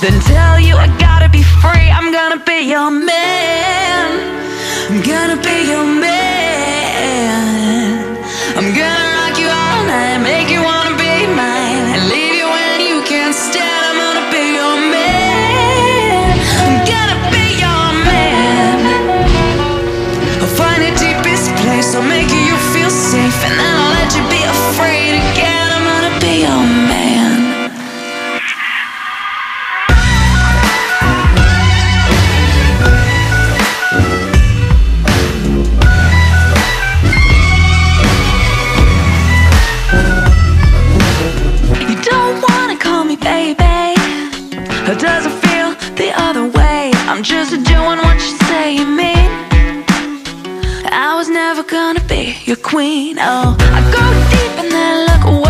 Then tell you I gotta be free, I'm gonna be your man. Or does it feel the other way? I'm just doing what you say you mean. I was never gonna be your queen, oh I go deep and then look away.